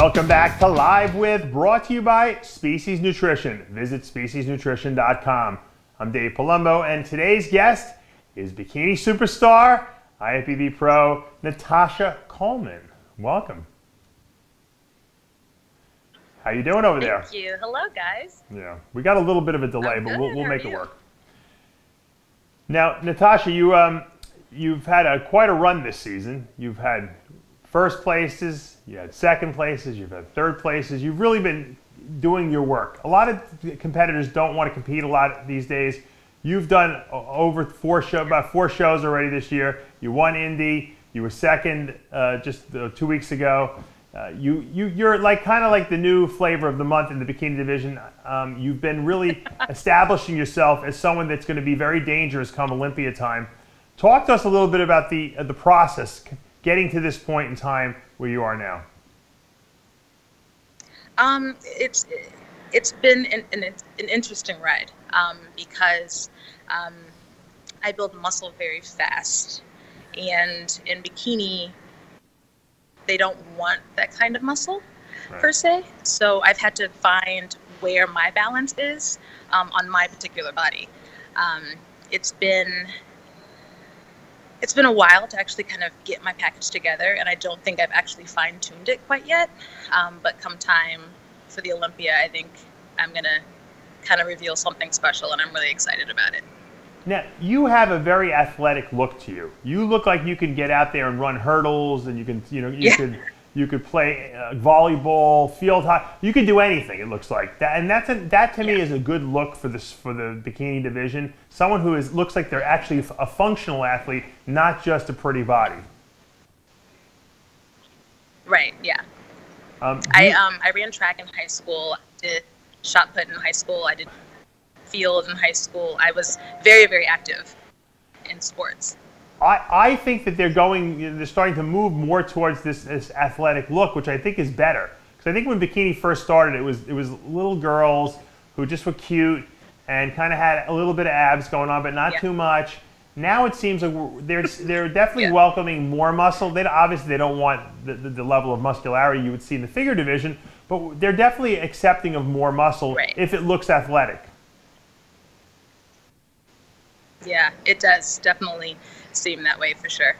Welcome back to Live With, brought to you by Species Nutrition. Visit speciesnutrition.com. I'm Dave Palumbo, and today's guest is bikini superstar, IFBB pro, Natoshia Coleman. Welcome. How you doing over there? Thank you. Hello, guys. Yeah, we got a little bit of a delay, I'm but good. we'll, we'll How make it work. Now, Natasha, you um, you've had a quite a run this season. You've had first places, you had second places, you've had third places. You've really been doing your work. A lot of competitors don't want to compete a lot these days. You've done over four show, about four shows already this year. You won Indy. You were second uh, just uh, two weeks ago. Uh, you, you, you're like kind of like the new flavor of the month in the bikini division. Um, you've been really establishing yourself as someone that's going to be very dangerous come Olympia time. Talk to us a little bit about the uh, the process, getting to this point in time where you are now. Um, it's it's been an, an, an interesting ride um, because um, I build muscle very fast, and in bikini, they don't want that kind of muscle Right. per se. So I've had to find where my balance is um, on my particular body. Um, it's been it's been a while to actually kind of get my package together, and I don't think I've actually fine tuned it quite yet. Um, but come time for the Olympia, I think I'm gonna kind of reveal something special, and I'm really excited about it. Now, you have a very athletic look to you. You look like you can get out there and run hurdles, and you can, you know, you Yeah. could, you could play uh, volleyball, field hockey. You could do anything. It looks like that, and that's a, that to me Yeah. is a good look for this for the bikini division. Someone who is looks like they're actually a functional athlete, not just a pretty body. Right? Yeah. Um, I um I ran track in high school. Did shot put in high school. I did field in high school. I was very very active in sports. I, I think that they're going, they're starting to move more towards this, this athletic look, which I think is better. Because I think when bikini first started, it was it was little girls who just were cute and kind of had a little bit of abs going on, but not Yeah. too much. Now it seems like they're they're definitely Yeah. welcoming more muscle. They obviously they don't want the, the, the level of muscularity you would see in the figure division, but they're definitely accepting of more muscle Right. if it looks athletic. Yeah, it does definitely seem that way for sure.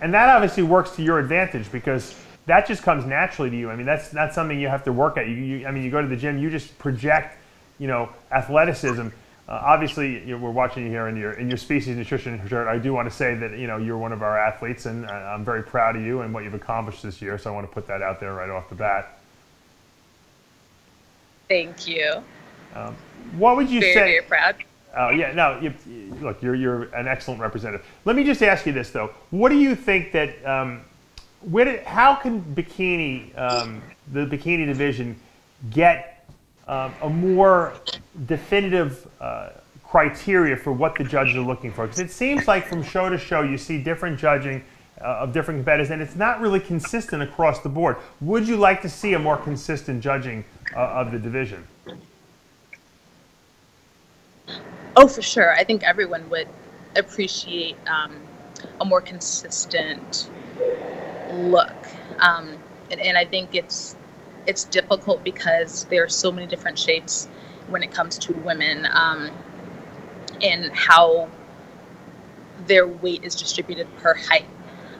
And that obviously works to your advantage because that just comes naturally to you. I mean, that's not something you have to work at. You, you, I mean, you go to the gym, you just project, you know, athleticism. Uh, obviously, you know, we're watching you here in your in your species nutrition shirt. I do want to say that you know you're one of our athletes, and uh, I'm very proud of you and what you've accomplished this year. So I want to put that out there right off the bat. Thank you. What would you Very say? very proud. Oh yeah, no. You, look, you're you're an excellent representative. Let me just ask you this though: What do you think that? Um, where did, how can bikini, um, the bikini division, get um, a more definitive uh, criteria for what the judges are looking for? Because it seems like from show to show, you see different judging uh, of different competitors, and it's not really consistent across the board. Would you like to see a more consistent judging uh, of the division? Oh, for sure. I think everyone would appreciate um, a more consistent look, um, and, and I think it's it's difficult because there are so many different shapes when it comes to women um, and how their weight is distributed per height.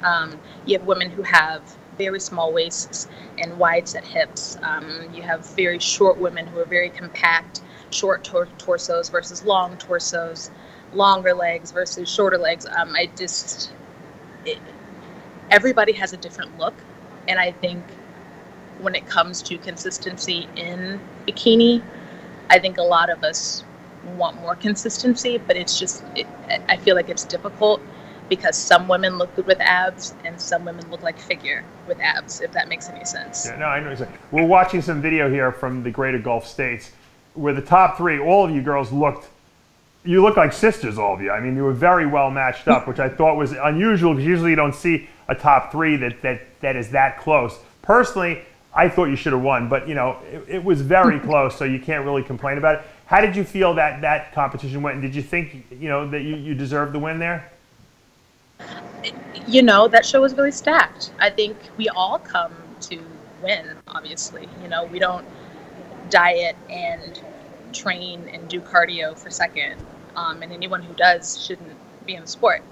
Um, you have women who have very small waists and wide set hips. Um, you have very short women who are very compact, short tor- torsos versus long torsos, longer legs versus shorter legs. Um, I just, it, everybody has a different look. And I think when it comes to consistency in bikini, I think a lot of us want more consistency, but it's just, it, I feel like it's difficult because some women look good with abs and some women look like figure with abs, if that makes any sense. Yeah, no, I know. We're watching some video here from the greater Gulf states where the top three, all of you girls looked, you look like sisters, all of you. I mean, you were very well matched up, which I thought was unusual because usually you don't see a top three that, that, that is that close. Personally, I thought you should have won, but you know, it, it was very close, so you can't really complain about it. How did you feel that that competition went? And did you think, you know, that you, you deserved the win there? You know, that show was really stacked. I think we all come to win. Obviously, you know we don't diet and train and do cardio for second, um, and anyone who does shouldn't be in the sport.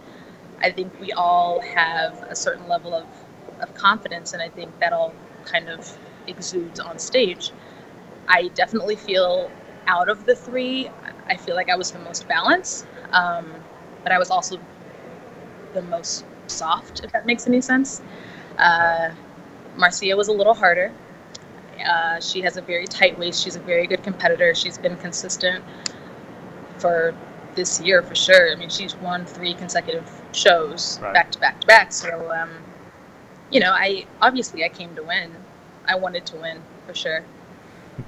I think we all have a certain level of, of confidence, and I think that all kind of exudes on stage. I definitely feel out of the three, I feel like I was the most balanced, um, but I was also the most soft, if that makes any sense. Uh, Marcia was a little harder. Uh, she has a very tight waist. She's a very good competitor. She's been consistent for this year for sure. I mean, she's won three consecutive shows right. back to back to back. So, um, you know, I obviously I came to win. I wanted to win for sure,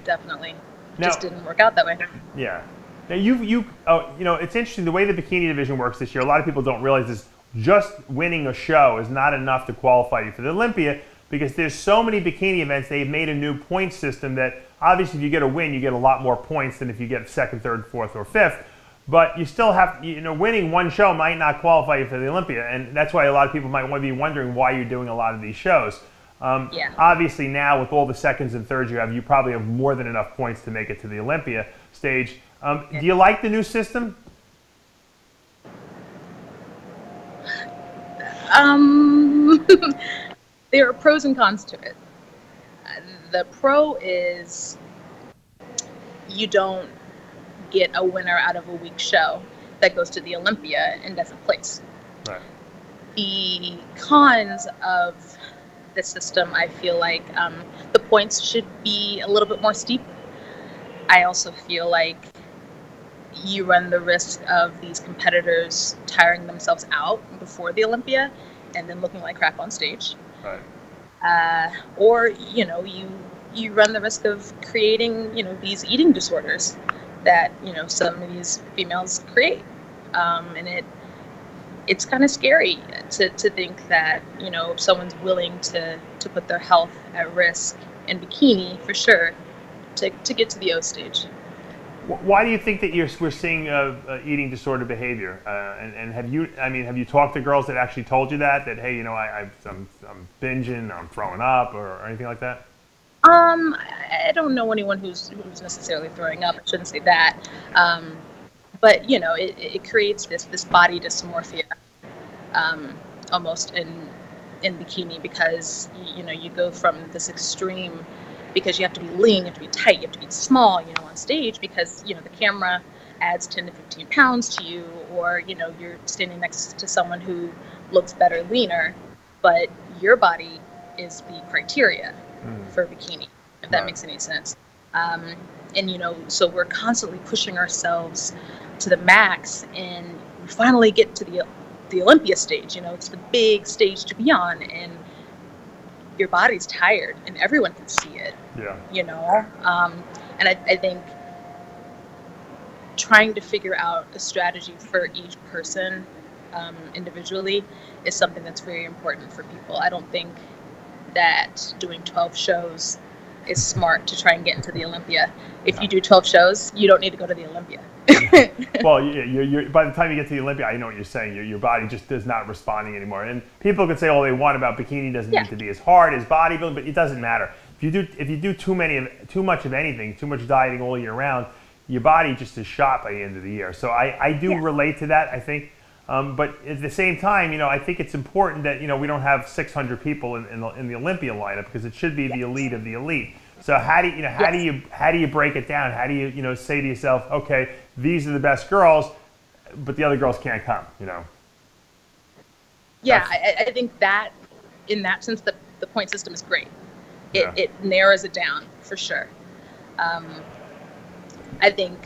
definitely. Now, Just didn't work out that way. Yeah. Now you you oh you know it's interesting the way the bikini division works this year. A lot of people don't realize this. Just winning a show is not enough to qualify you for the Olympia because there's so many bikini events. They've made a new point system that obviously if you get a win, you get a lot more points than if you get second, third, fourth, or fifth. But you still have, you know, winning one show might not qualify you for the Olympia, and that's why a lot of people might want to be wondering why you're doing a lot of these shows. Um, yeah. Obviously, now with all the seconds and thirds you have, you probably have more than enough points to make it to the Olympia stage. Um, yeah. Do you like the new system? Um, there are pros and cons to it. The pro is you don't get a winner out of a weak show that goes to the Olympia and doesn't place. Right. The cons of the system, I feel like um, the points should be a little bit more steep. I also feel like you run the risk of these competitors tiring themselves out before the Olympia and then looking like crap on stage. Uh, or you know you you run the risk of creating you know these eating disorders that you know some of these females create, um, and it it's kind of scary to, to think that you know if someone's willing to to put their health at risk in bikini for sure to, to get to the O stage. Why do you think that you're, we're seeing uh, uh, eating disorder behavior? Uh, and, and, have you, I mean, have you talked to girls that actually told you that, that, hey, you know, I, am I'm binging, I'm throwing up, or, or, anything like that? Um, I don't know anyone who's, who's necessarily throwing up. I shouldn't say that. Um, but, you know, it, it creates this, this body dysmorphia um, almost in, in bikini because, you know, you go from this extreme because you have to be lean, you have to be tight, you have to be small, you know, on stage because, you know, the camera adds 10 to 15 pounds to you or, you know, you're standing next to someone who looks better leaner, but your body is the criteria mm. for bikini, if that right. makes any sense. Um, and, you know, so we're constantly pushing ourselves to the max and we finally get to the the Olympia stage, you know, it's the big stage to be on and your body's tired and everyone can see it. Yeah. You know? Um, and I, I think trying to figure out a strategy for each person um, individually is something that's very important for people. I don't think that doing 12 shows is smart to try and get into the Olympia. If you do 12 shows, you don't need to go to the Olympia. well, you, you, by the time you get to the Olympia, I know what you're saying. Your, your body just is not responding anymore. And people can say all they want about bikini doesn't yeah. need to be as hard as bodybuilding, but it doesn't matter. If you do if you do too many of too much of anything, too much dieting all year round, your body just is shot by the end of the year. So I, I do yeah. relate to that. I think. Um, but at the same time, you know, I think it's important that you know we don't have 600 people in, in, the, in the Olympia lineup because it should be yes. the elite of the elite. So how do you, you know how yes. do you how do you break it down? How do you you know say to yourself, okay, these are the best girls, but the other girls can't come, you know? Yeah, I, I, think that in that sense, the, the point system is great. It, yeah. it narrows it down for sure. Um, I think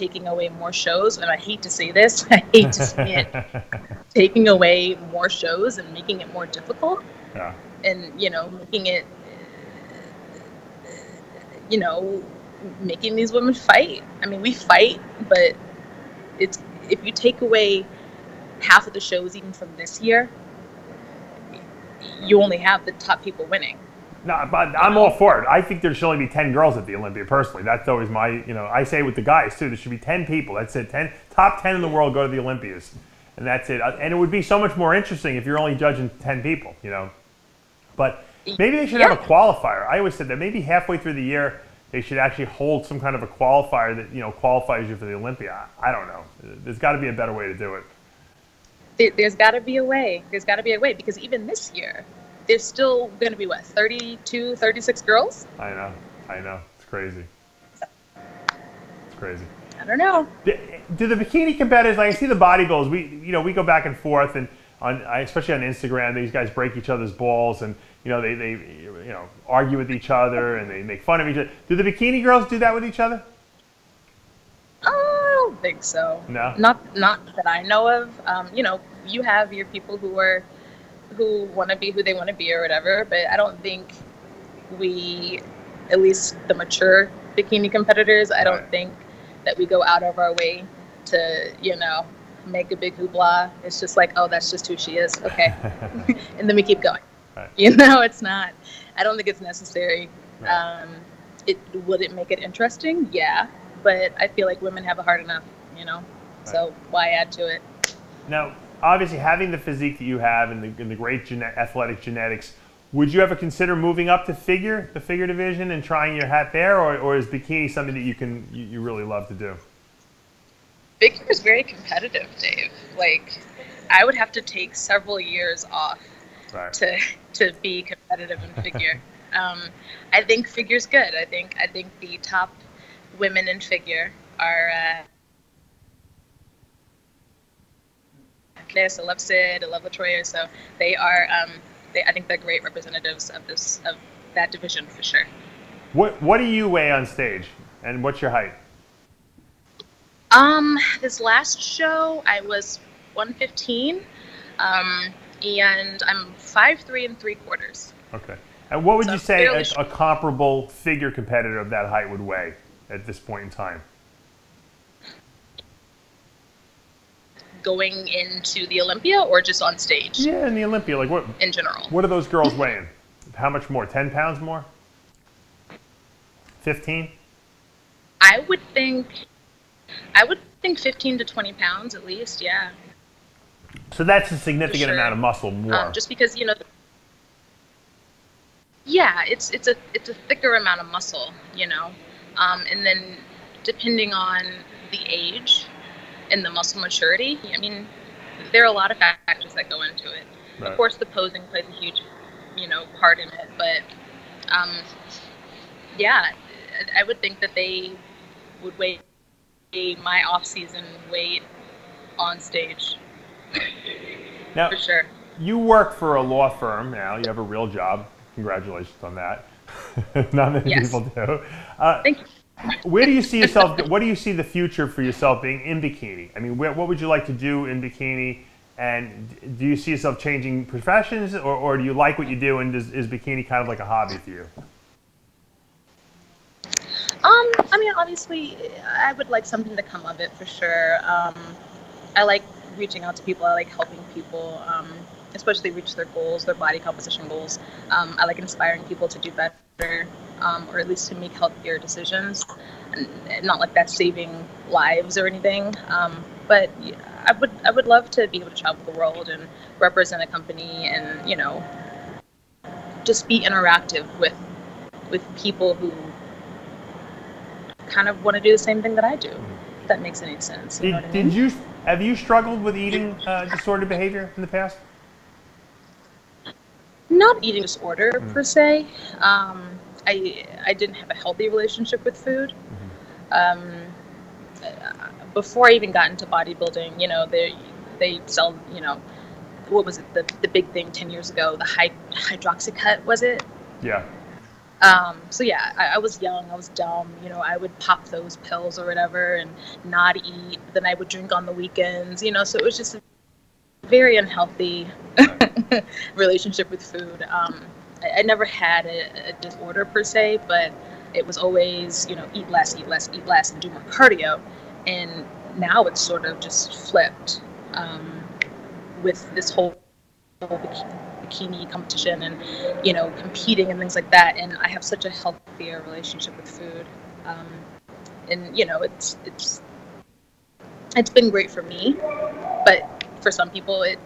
taking away more shows, and I hate to say this, I hate to say it, taking away more shows and making it more difficult. Yeah. And, you know, making it, you know, making these women fight. I mean, we fight, but it's if you take away half of the shows even from this year, you only have the top people winning. No, but I'm all for it. I think there should only be 10 girls at the Olympia, personally. That's always my, you know, I say with the guys, too. There should be 10 people. That's it. 10, top 10 in the world go to the Olympias. And that's it. Uh, and it would be so much more interesting if you're only judging 10 people, you know. But Maybe they should Yeah. have a qualifier. I always said that maybe halfway through the year they should actually hold some kind of a qualifier that you know qualifies you for the Olympia. I I don't know. There's got to be a better way to do it. there's got to be a way. There's got to be a way because even this year, there's still going to be what 32, 36 girls. I know. I know. It's crazy. It's crazy. I don't know. Do do the bikini competitors? Like I see the bodybuilders. We you know we go back and forth and on especially on Instagram these guys break each other's balls and you know they, they you know argue with each other and they make fun of each other. Do the bikini girls do that with each other? I don't think so. No? Not not that I know of. Um, you know, you have your people who are who want to be who they want to be or whatever, but I don't think we, at least the mature bikini competitors, I don't Right. think that we go out of our way to you know make a big hoopla. It's just like, oh, that's just who she is. Okay, and then we keep going. Right. You know, it's not. I don't think it's necessary. Right. Um, it would it make it interesting? Yeah, but I feel like women have a hard enough. You know, so why add to it? Now, obviously, having the physique that you have and the, and the great gene- athletic genetics, would you ever consider moving up to figure, the figure division, and trying your hat there, or, or is bikini something that you can you, you really love to do? Figure is very competitive, Dave. Like, I would have to take several years off Right. to to be competitive in figure. um, I think figure's good. I think I think the top women in figure are. Uh, Kiss, I love Sid, I love Latorya, so they are. Um, they, I think they're great representatives of this of that division for sure. What What do you weigh on stage, and what's your height? Um, this last show I was 115, um, and I'm five three and three quarters. Okay. And what would So you say a, a comparable figure competitor of that height would weigh at this point in time? Going into the Olympia or just on stage Yeah, in the Olympia, like what in general? what are those girls weighing? How much more? Ten pounds more? Fifteen? I would think, I would think 15 to 20 pounds at least. Yeah, So that's a significant sure. amount of muscle more. um, just because you know. Yeah, it's it's a it's a thicker amount of muscle, you know, um, and then depending on the age and the muscle maturity, I mean, there are a lot of factors that go into it. Right. Of course, the posing plays a huge, you know, part in it, but um, yeah, I- would think that they would weigh my off-season weight on stage now, for sure. you work for a law firm now. You have a real job. Congratulations on that. Not many Yes. people do. Uh, Thank you. Where do you see yourself? What do you see the future for yourself being in bikini? I mean, where, what would you like to do in bikini? And do you see yourself changing professions, or, or do you like what you do? And does, is bikini kind of like a hobby for you? Um, I mean, obviously, I would like something to come of it for sure. Um, I like reaching out to people. I like helping people, um, especially reach their goals, their body composition goals. Um, I like inspiring people to do better, um, or at least to make healthier decisions. And not like that's saving lives or anything. Um, but I would, I would love to be able to travel the world and represent a company, and you know, just be interactive with, with people who kind of want to do the same thing that I do. If that makes any sense. Did, I mean? did you have you struggled with eating uh, disordered behavior in the past? Not eating disorder per se. Um, I I didn't have a healthy relationship with food. Um, uh, before I even got into bodybuilding, you know, they they sell, you know, what was it? The the big thing ten years ago, the hy- hydroxycut was it? Yeah. Um, so yeah, I, I was young, I was dumb. You know, I would pop those pills or whatever and not eat. Then I would drink on the weekends. You know, so it was just a very unhealthy relationship with food. Um, I, I never had a, a disorder per se, but it was always you know eat less, eat less, eat less, and do more cardio. And now it's sort of just flipped um, with this whole bikini competition and you know competing and things like that. And i have such a healthier relationship with food. Um, and you know it's it's it's been great for me. But for some people it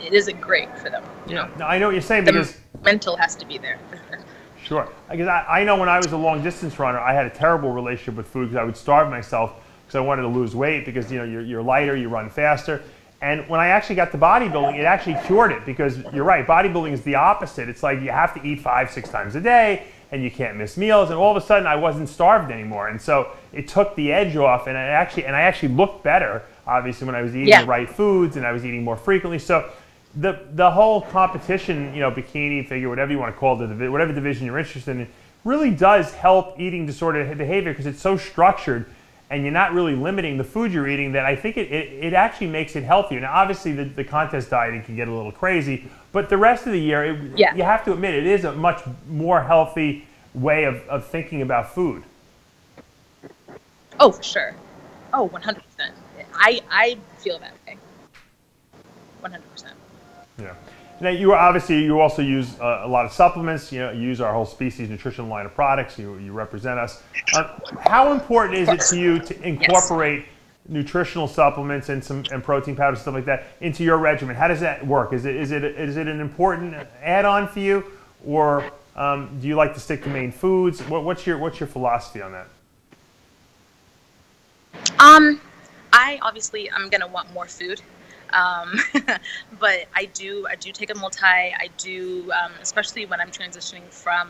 it it isn't great for them. You Yeah, know, no, I know what you're saying the because mental has to be there. Sure. Sure. Because I, I know when I was a long distance runner, I had a terrible relationship with food because I would starve myself because I wanted to lose weight because you know you're, you're lighter, you run faster. And when I actually got to bodybuilding, it actually cured it because you're right, bodybuilding is the opposite. It's like you have to eat five, six times a day and you can't miss meals. And all of a sudden I wasn't starved anymore. And so it took the edge off and I actually and I actually looked better, obviously, when I was eating Yeah. the right foods and I was eating more frequently. So the the whole competition, you know, bikini figure, whatever you want to call it, the whatever division you're interested in, really does help eating disordered behavior because it's so structured and you're not really limiting the food you're eating that I think it, it, it actually makes it healthier. Now, obviously, the, the contest dieting can get a little crazy, but the rest of the year, it, Yeah. you have to admit, it is a much more healthy way of, of thinking about food. Oh, for sure. Oh, 100%. I, I feel that way. 100%. Yeah. Now you obviously you also use uh, a lot of supplements. You know, you use our whole species nutrition line of products. You, you represent us. Uh, how important is it to you to incorporate nutritional supplements and some and protein powders stuff like that into your regimen? How does that work? Is it is it is it an important add-on for you, or um, do you like to stick to main foods? What, what's your what's your philosophy on that? Um, I obviously I'm gonna want more food, um, but I do I do take a multi. I do um, especially when I'm transitioning from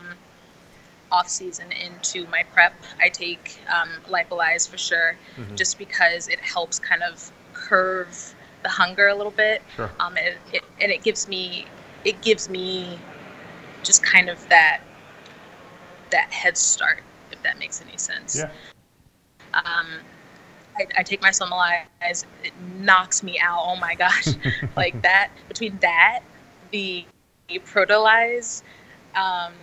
off season into my prep. I take um, Lipolyze for sure, just because it helps kind of curve the hunger a little bit. Sure. Um, and it, and it gives me it gives me just kind of that that head start, if that makes any sense. Yeah. Um, I, I take my Lipolyze. It knocks me out. Oh my gosh, like that. Between that, the Protolyze, um,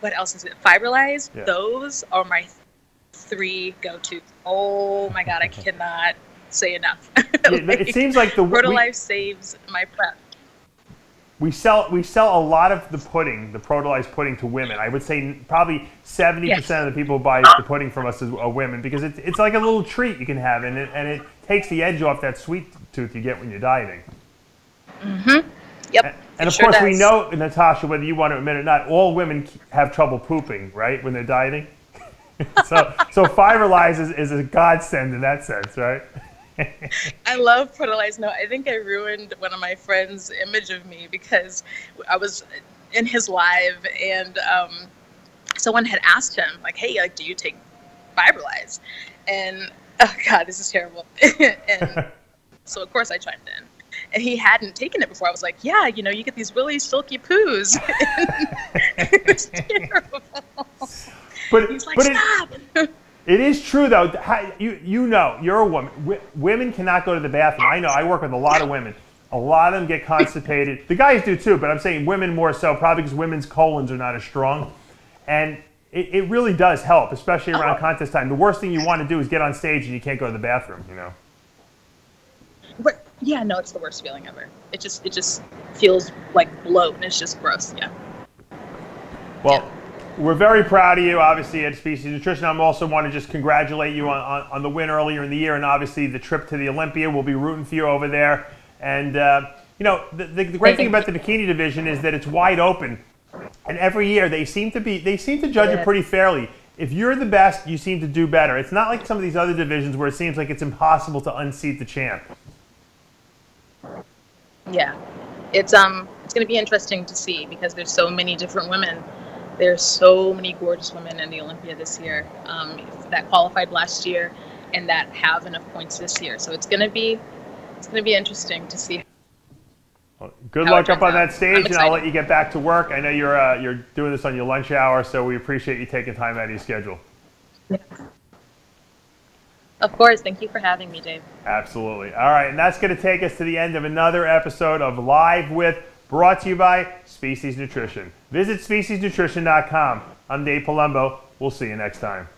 what else is it? Fiberlyze. Yeah. Those are my three go-to. Oh my god, I cannot say enough. Yeah, it seems like the we- Protolyze saves my prep. We sell we sell a lot of the pudding, the Protolyze pudding, to women. I would say probably seventy percent of the people who buy the pudding from us are women because it's it's like a little treat you can have, and it and it takes the edge off that sweet tooth you get when you're dieting. Mhm. Yep. And it of sure course, we know Natoshia, whether you want to admit it or not, all women have trouble pooping, right, when they're dieting. so so Fiberlyze is, is a godsend in that sense, right? I love Protolyze. No, I think I ruined one of my friends' image of me because I was in his live and um, someone had asked him, like, hey, like, do you take Fiberlyze? And, oh God, this is terrible. and so, of course, I chimed in. And he hadn't taken it before. I was like, yeah, you know, you get these really silky poos. it was terrible. But He's like, but stop. It is true though. You you know you're a woman. W- women cannot go to the bathroom. I know. I work with a lot of women. A lot of them get constipated. The guys do too, but I'm saying women more so, probably because women's colons are not as strong. And it, it really does help, especially around contest time. The worst thing you want to do is get on stage and you can't go to the bathroom. You know. But, yeah, no, it's the worst feeling ever. It just it just feels like bloat and it's just gross. Yeah. Well, we're very proud of you, obviously, at Species Nutrition. I also want to just congratulate you on, on, on the win earlier in the year, and obviously the trip to the Olympia. We'll be rooting for you over there. And, uh, you know, the, the, the great thing about the bikini division is that it's wide open. And every year they seem to be, they seem to judge it pretty fairly. If you're the best, you seem to do better. It's not like some of these other divisions where it seems like it's impossible to unseat the champ. Yeah, it's um it's gonna be interesting to see because there's so many different women. There's so many gorgeous women in the Olympia this year um, that qualified last year and that have enough points this year. So it's gonna be it's gonna be interesting to see. Well, good luck up on out. that stage, and I'll let you get back to work. I know you're uh, you're doing this on your lunch hour, so we appreciate you taking time out of your schedule. Of course, thank you for having me, Dave. Absolutely. All right, and that's going to take us to the end of another episode of Live with, brought to you by Species Nutrition. Visit speciesnutrition.com. I'm Dave Palumbo. We'll see you next time.